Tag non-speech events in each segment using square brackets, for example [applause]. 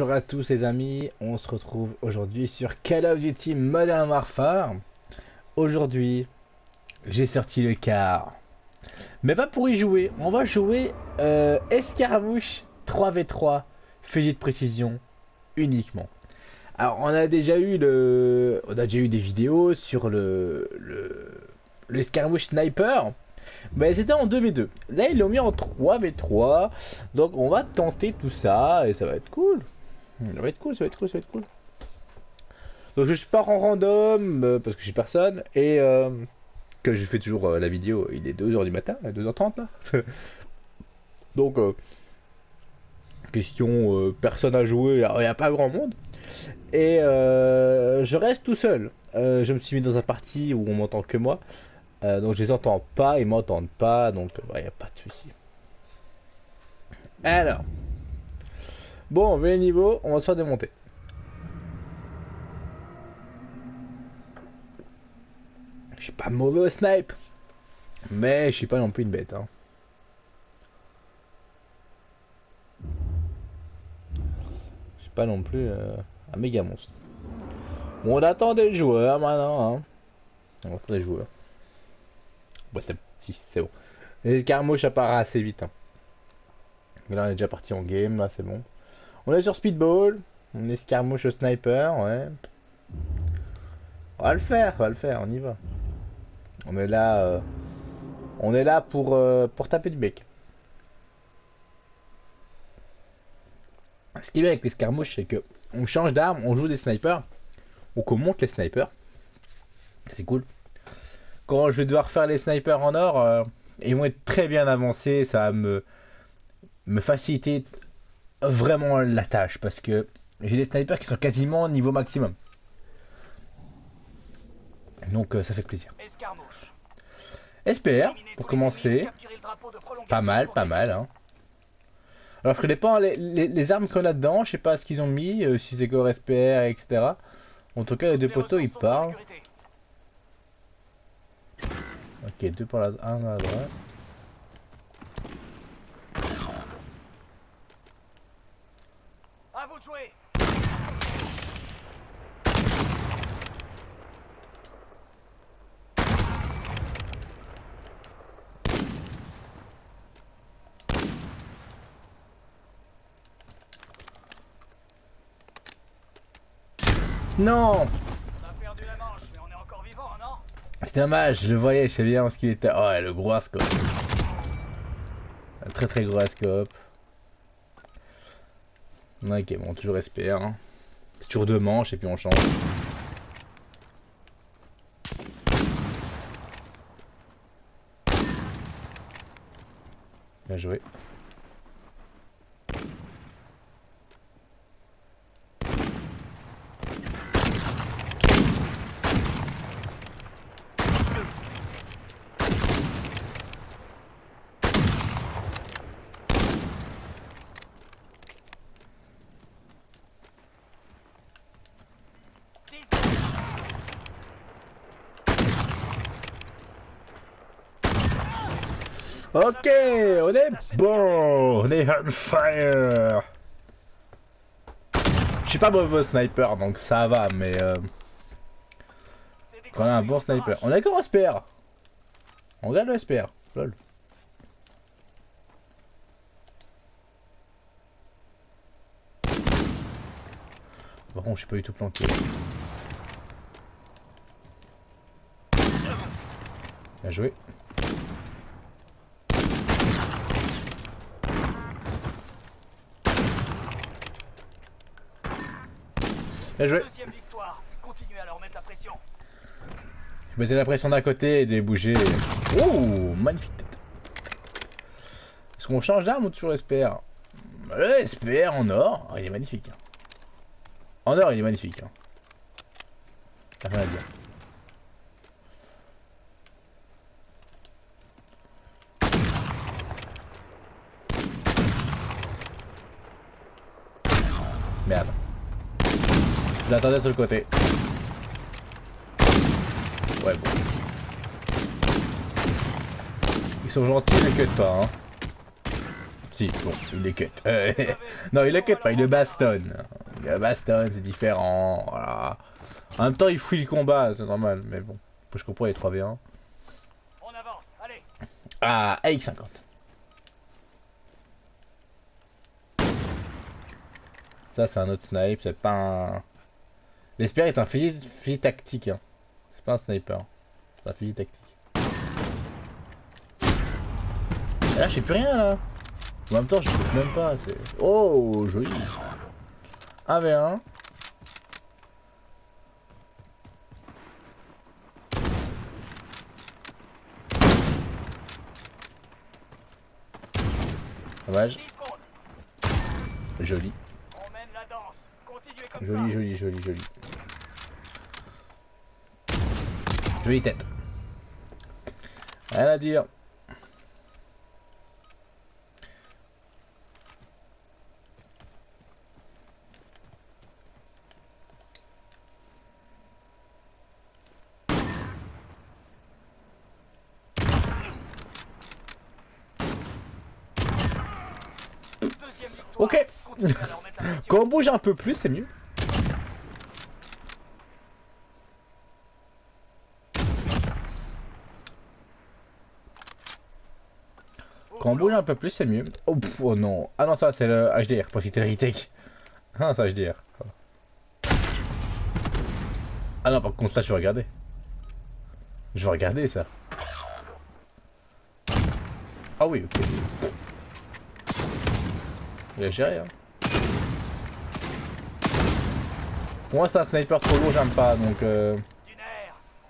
Bonjour à tous les amis, on se retrouve aujourd'hui sur Call of Duty Modern Warfare. Aujourd'hui, j'ai sorti le car. Mais pas pour y jouer, on va jouer euh, Escarmouche 3v3, fusil de précision uniquement. Alors on a déjà eu le, on a déjà eu des vidéos sur le le l'escarmouche sniper, mais c'était en 2v2. Là ils l'ont mis en 3v3, donc on va tenter tout ça et ça va être cool. Ça va être cool, ça va être cool, ça va être cool. Donc je pars en random euh, parce que j'ai personne et euh, que je fais toujours euh, la vidéo, il est 2h du matin, 2h30 là. [laughs] Donc question personne à jouer, il n'y a pas grand monde. Et je reste tout seul. je me suis mis dans un parti où on m'entend que moi. donc je les entends pas, ils m'entendent pas, donc il n'y a pas de souci. Alors, bon, on veut les niveaux, on va se faire démonter. Je suis pas mauvais au snipe. Mais je suis pas non plus une bête. Hein. Je suis pas non plus euh, un méga monstre. Bon, on attend des joueurs maintenant. Hein. On attend des joueurs. Bon, c'est bon. Les escarmouches apparaissent assez vite. Hein. Là, on est déjà parti en game. Là, c'est bon. On est sur Speedball. On escarmouche au sniper. Ouais. On va le faire, on va le faire, on y va. On est là, euh, on est là pour, euh, pour taper du bec. Ce qui est bien avec les escarmouches, c'est que on change d'arme, on joue des snipers, on monte les snipers. C'est cool. Quand je vais devoir faire les snipers en or, euh, ils vont être très bien avancés, ça va me, me faciliter vraiment la tâche parce que j'ai des snipers qui sont quasiment au niveau maximum. Donc ça fait plaisir. SPR, pour commencer. Pas mal, pas mal. Hein. Alors je connais pas les, les, armes qu'on a dedans, je sais pas ce qu'ils ont mis, euh, si c'est gore SPR, etc. En tout cas les deux poteaux ils parlent. Ok, deux pour la, un à la droite. À vous de jouer Non C'est dommage, je le voyais, je savais bien ce qu'il était. Oh, le gros scope. Un très très gros scope. Ok, bon, toujours SPR. Hein. Toujours deux manches et puis on change. Bien joué. Ok, on est bon, on est on fire. Je suis pas mauvais sniper, donc ça va, mais euh, on a un bon sniper. On a qu'un SPR. On regarde le SPR. Lol. Par contre, je suis pas du tout planté. Bien joué. Bien joué. Continuez à leur mettre la pression. Mettez la pression d'un côté et de bouger. Oh, magnifique tête. Est-ce qu'on change d'arme ou toujours SPR Le SPR en or, oh, il est magnifique. En or, il est magnifique. T'as rien à dire. Merde. Je l'attendais sur le côté. Ouais, bon. Ils sont gentils, mais que pas, hein. Si, bon, il est cut. Euh, non, il est cut pas, il le bastonne. Il le bastonne, c'est différent. Voilà. En même temps, il fouille le combat, c'est normal. Mais bon, je comprends les 3v1. On avance, allez Ah, AX50. Ça, c'est un autre snipe, c'est pas un... L'Espère est un fusil, fusil tactique. Hein. C'est pas un sniper. C'est un fusil tactique. Et là, je sais plus rien, là. En même temps, je touche même pas. Oh, joli. 1v1. Dommage. 10 secondes. Joli. Joli, joli, joli, joli. Tête. Rien à dire. Ok. [laughs] On bouge un peu plus, c'est mieux. On bouge un peu plus, c'est mieux. Oh, oh non. Ah non, ça c'est le HDR, pas c'était le retake. Ah, c'est HDR. Ah non, par contre, ça je vais regarder. Je vais regarder ça. Ah oui, ok. Il a géré, hein. Moi, c'est un sniper trop lourd, j'aime pas, donc... Euh...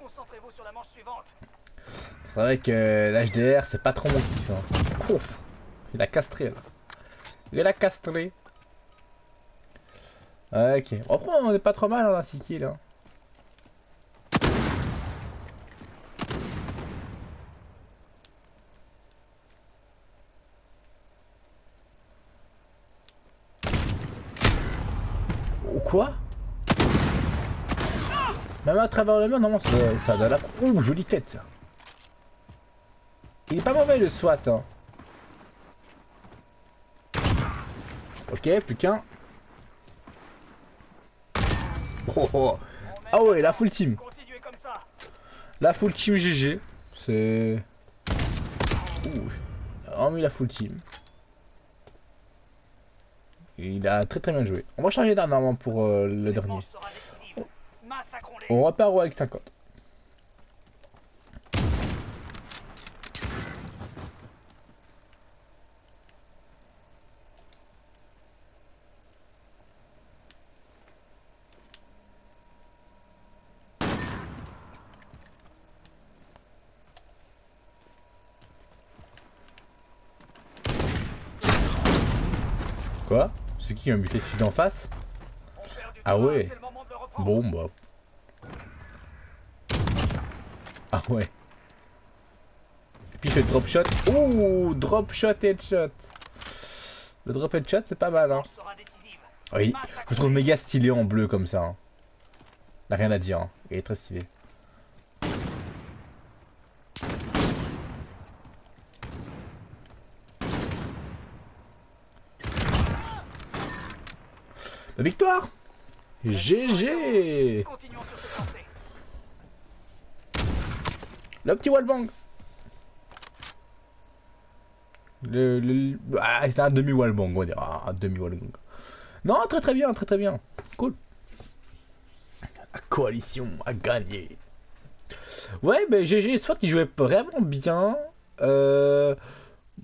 Concentrez-vous sur la manche suivante. C'est vrai que l'HDR, c'est pas trop mon kiff. Hein. Il a castré là. Il a castré. Ok. Après, on est pas trop mal, on a 6 kills. Hein. Oh, quoi? Même à travers le mur, non, ça, ça donne la... Ouh, jolie tête ça. Il est pas mauvais le SWAT. Hein. Ok, plus qu'un. Oh, oh. Mène Ah ouais, la full team. La full team GG. C'est... Ouh. Mis la full team. Il a très très bien joué. On va changer d'arme normalement pour euh, le dernier. On repart au avec 50. C'est qui m'a buté celui d'en face Ah ouais. le le. Bon bah. Ah ouais. Et puis je fais drop shot. Ouh, drop shot headshot. Le drop headshot c'est pas mal hein. Oui, je le trouve méga stylé en bleu comme ça. Hein. A rien à dire, hein. il est très stylé. Victoire GG. Le petit wallbang Le... le... Ah, c'est un demi-wallbang, on va dire. Ah, un demi-wallbang. Non, très très bien, très très bien. Cool. La coalition a gagné. Ouais, mais GG, soit il jouait vraiment bien. Euh...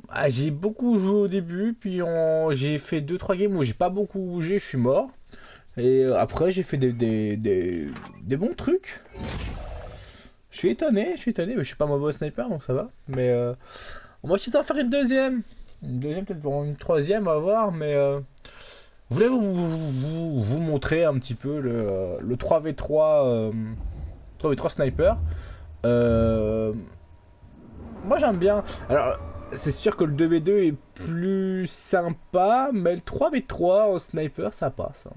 ah, j'ai beaucoup joué au début, puis j'ai fait 2-3 games où j'ai pas beaucoup bougé, je suis mort. Et euh, après, j'ai fait des, des, des, des bons trucs. Je suis étonné, je suis étonné, mais je suis pas mauvais au sniper, donc ça va. Mais euh, on va essayer d'en faire une deuxième. Une deuxième, peut-être une troisième, va voir, mais... euh, je voulais vous, vous, vous- montrer un petit peu le, euh, le 3v3 euh, 3v3 sniper. Moi j'aime bien. Alors c'est sûr que le 2v2 est plus sympa, mais le 3v3 au sniper ça passe. hein.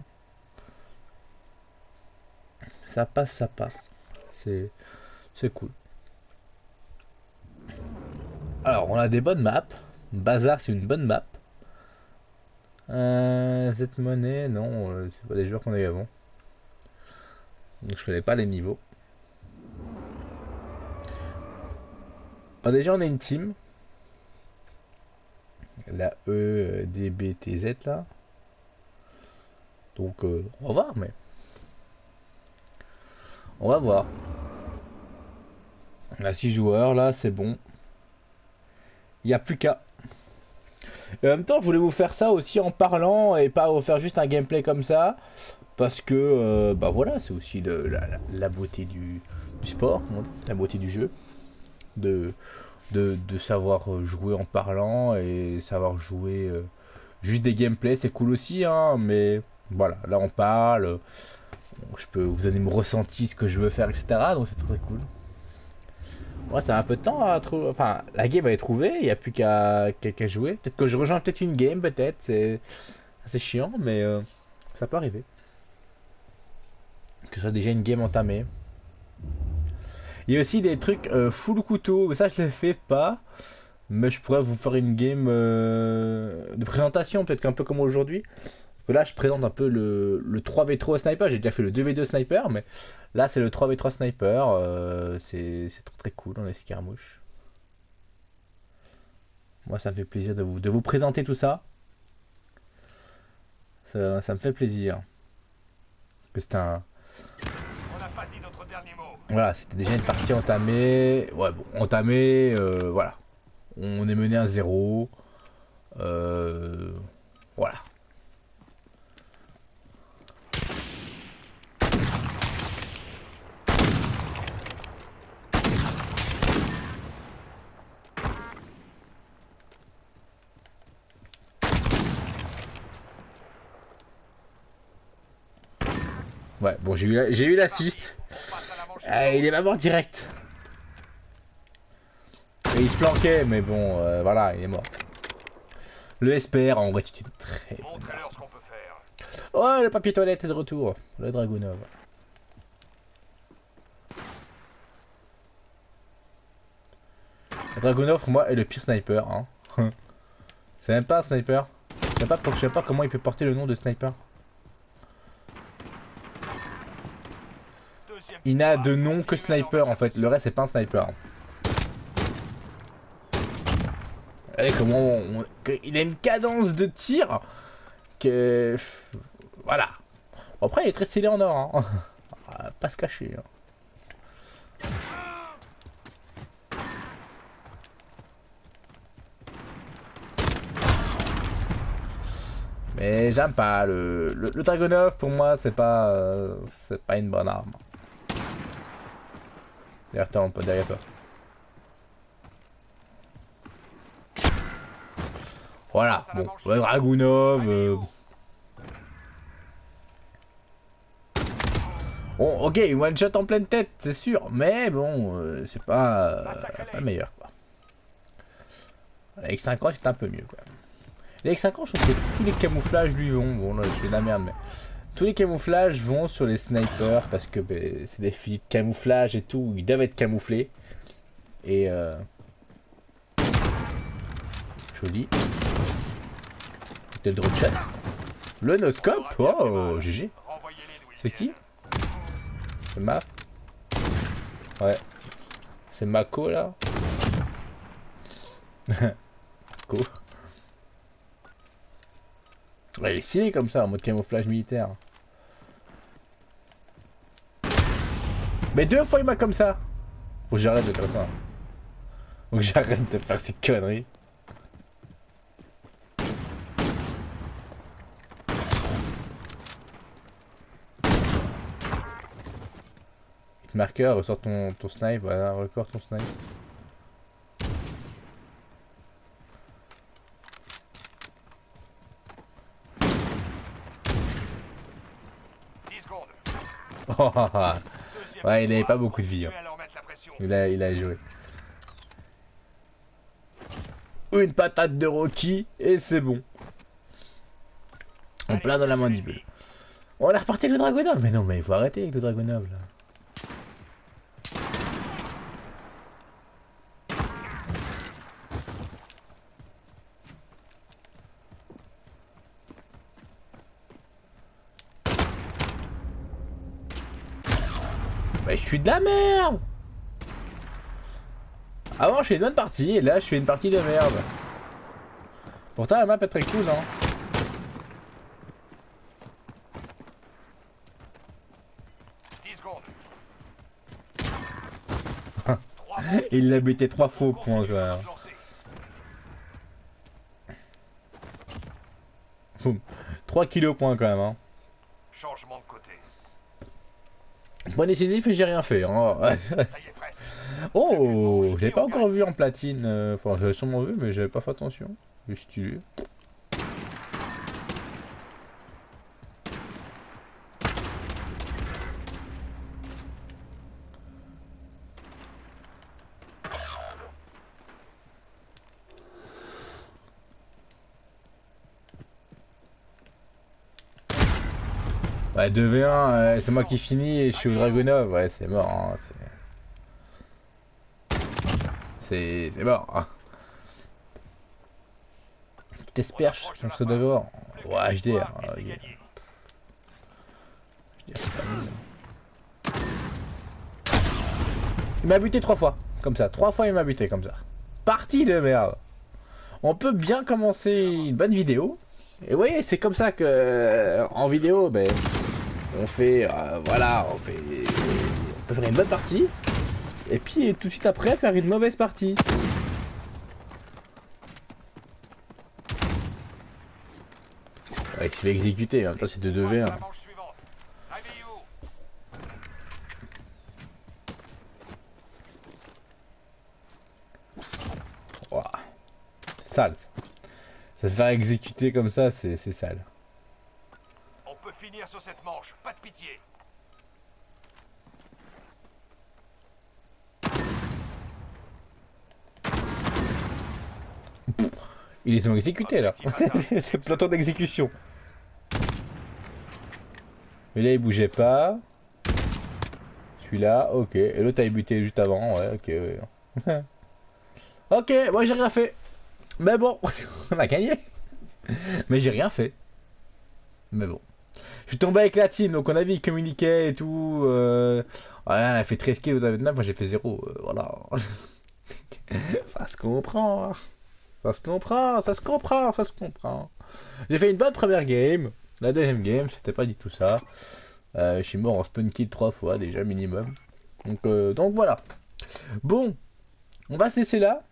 Ça passe, ça passe. C'est c'est cool. Alors on a des bonnes maps. Bazar c'est une bonne map. Euh, cette monnaie, non, euh, c'est pas des joueurs qu'on a eu avant. Donc je connais pas les niveaux. Bah, déjà on a une team. La E, D, B, T, Z là. Donc euh, on va voir mais. On va voir. A 6 joueurs là, c'est bon. Il n'y a plus qu'à. Et en même temps, je voulais vous faire ça aussi en parlant et pas vous faire juste un gameplay comme ça. Parce que, euh, bah voilà, c'est aussi le- la, beauté du, du sport, la beauté du jeu. De, de, savoir euh, jouer en parlant et savoir jouer euh, juste des gameplays, c'est cool aussi, hein, mais voilà, là on parle, euh, je peux vous donner mon ressenti, ce que je veux faire, etc. Donc c'est très cool. Moi, ça a un peu de temps à trouver. Enfin, la game elle est trouvée, il n'y a plus qu'à jouer. Peut-être que je rejoins peut-être une game, peut-être. C'est c'est chiant, mais ça peut arriver. Que ce soit déjà une game entamée. Il y a aussi des trucs euh, full couteau, mais ça je les fais pas. Mais je pourrais vous faire une game euh, de présentation, peut-être qu'un peu comme aujourd'hui. Là, je présente un peu le, le 3v3 sniper. J'ai déjà fait le 2v2 sniper, mais là, c'est le 3v3 sniper. euh, c'est très très cool dans les escarmouches. Moi, ça me fait plaisir de vous, de vous présenter tout ça. Ça, me fait plaisir. Voilà, c'était déjà une partie entamée. Ouais, bon, entamée, euh, voilà. On est mené à zéro. Euh, voilà. Ouais, bon, j'ai eu, la- j'ai eu l'assist. Ah, il est pas mort direct. Et il se planquait, mais bon, euh, voilà, il est mort. Le SPR, en vrai, c'est une très bonne arme. Montrez-leur ce qu'on peut faire. Oh, le papier toilette est de retour. Le Dragunov. Le Dragunov, pour moi, est le pire sniper. Hein. [laughs] C'est même pas un sniper. Je sais pas, je sais pas comment il peut porter le nom de sniper. Deuxième Il n'a de nom que sniper en fait, le reste c'est pas un sniper. Et comment il a une cadence de tir que voilà. Après il est très scellé en or, hein. [laughs] Pas se cacher. hein. Mais j'aime pas le, le, le Dragonov pour moi c'est pas euh, c'est pas une bonne arme. Derrière toi, mon pote, derrière toi. Voilà, bon, le Dragunov. euh, Bon, ok, one shot en pleine tête, c'est sûr, mais bon, euh, c'est pas, euh, pas le meilleur, quoi. Avec 5 ans, c'est un peu mieux, quoi. Avec 5 ans, je trouve que tous les camouflages lui vont. Bon, là, je fais de la merde, mais. Tous les camouflages vont sur les snipers parce que ben, c'est des filles de camouflage et tout, ils doivent être camouflés. Et euh... Joli. C'était le drop shot. Le no-scope? Oh, GG. C'est qui? C'est Ma Ouais. C'est Mako là. [laughs] Ouais, il est stylé comme ça en mode camouflage militaire. Mais deux fois il m'a comme ça Faut que j'arrête de faire ça. Faut que j'arrête de faire ces conneries. Marqueur, ressort ton, ton snipe, voilà, record ton snipe. Oh, [laughs] Ouais, il avait pas beaucoup de vie, hein. Il, a, il a joué. Une patate de Rocky et c'est bon. En Allez, plein dans la mandibule. On a reparti avec le Dragonov Mais non, mais il faut arrêter avec le Dragonov je suis de la merde Avant, je fais une bonne partie, et là, je fais une partie de merde. Pourtant, la map est très cool, hein. [laughs] Il l'a buté trois fois au point, joueur. 3 kilos au point quand même, hein. Changement de côté. Bon décisif et j'ai rien fait. Hein. [laughs] oh, je l'ai pas encore vu en platine. Euh, enfin, j'avais sûrement vu, mais j'avais pas fait attention. Juste stylé. Ouais, 2v1, c'est moi qui finis et je suis au Dragonov. Ouais, c'est mort. Hein, c'est. C'est mort. Hein. Asperge contre d'abord. Ouais, HDR. Hein, okay. Il m'a buté trois fois. Comme ça. Trois fois, il m'a buté comme ça. Partie de merde. On peut bien commencer une bonne vidéo. Et oui, c'est comme ça que en vidéo, ben, on fait, euh, voilà, on fait, on peut faire une bonne partie, et puis tout de suite après faire une mauvaise partie. Ouais, tu vas exécuter, en même temps c'est de 2v1. Sale. Ça se faire exécuter comme ça, c'est sale. Peut finir sur cette manche, pas de pitié. Ils les ont exécutés là. c'est peloton [laughs] d'exécution. Mais là il bougeait pas. Celui-là, ok. Et l'autre a buté juste avant, ouais, ok. Ouais. [laughs] ok, moi j'ai rien fait. Mais bon, [laughs] on a gagné. Mais j'ai rien fait. Mais bon. Je suis tombé avec la team, donc on a vu, il communiquait et tout. Euh... Ouais, elle fait 13 kills 9, moi j'ai fait 0. Euh, voilà. [laughs] ça se comprend. Ça se comprend, ça se comprend, ça se comprend. J'ai fait une bonne première game. La deuxième game, c'était pas du tout ça. Euh, je suis mort en spawn kill 3 fois déjà minimum. Donc, voilà. Bon, on va se laisser là.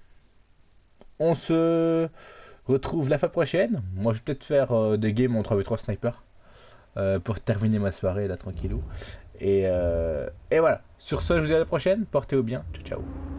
On se retrouve la fois prochaine. Moi, je vais peut-être faire des games en 3v3 sniper. Euh, pour terminer ma soirée là tranquillou. Et, euh, et voilà. Sur ce, je vous dis à la prochaine. Portez-vous bien. Ciao, ciao.